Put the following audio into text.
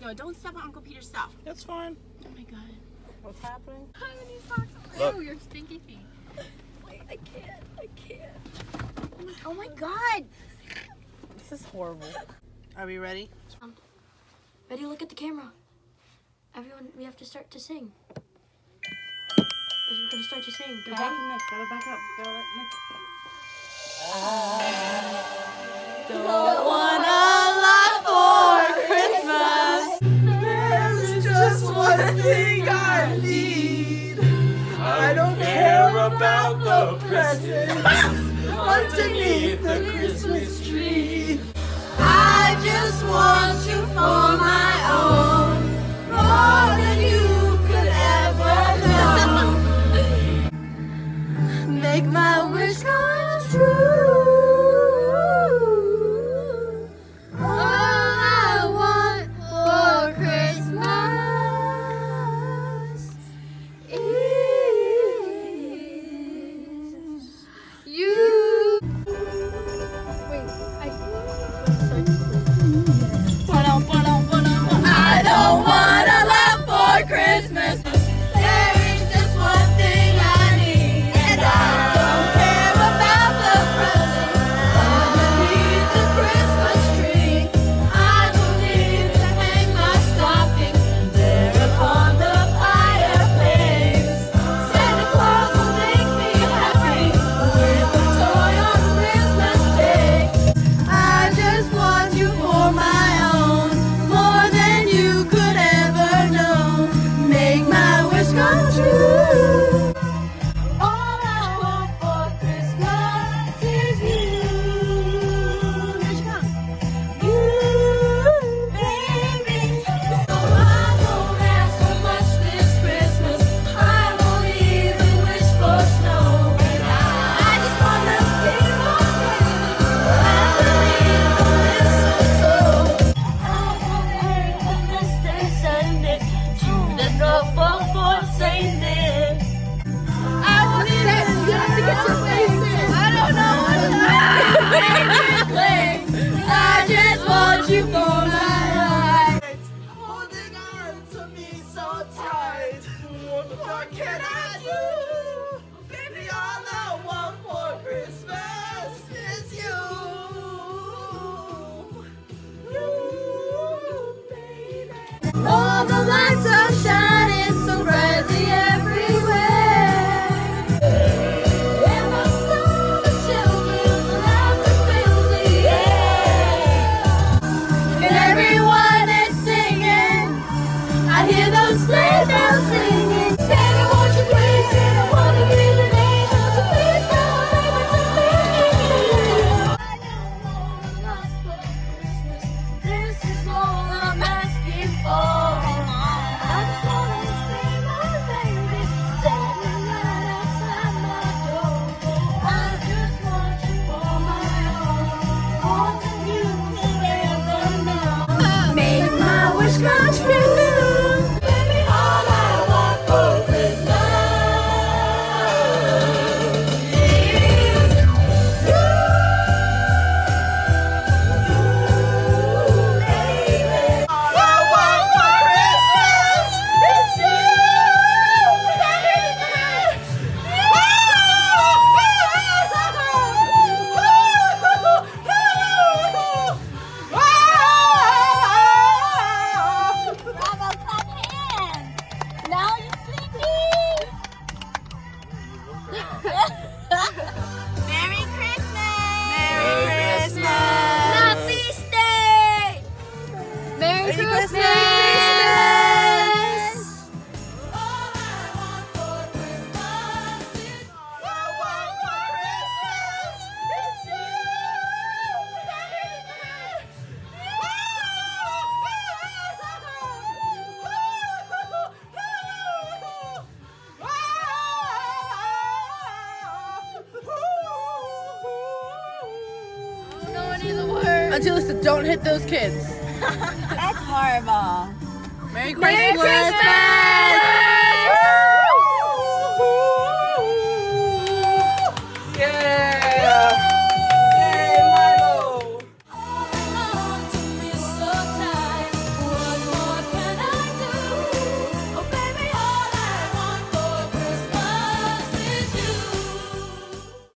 No, don't step on Uncle Peter's stuff. That's fine. Oh my god. What's happening? How many socks? Oh, Your stinky feet. Wait, I can't. I can't. Oh my god. This is horrible. Are we ready? Um, ready, look at the camera. Everyone, we have to start to sing. We're going to start to sing. Go back Nick. Go back up. Go back. Look. Ah, all the presents underneath the Christmas tree. I just want you. sleigh bells until it's don't hit those kids. That's horrible. Merry Christmas! Merry Christmas!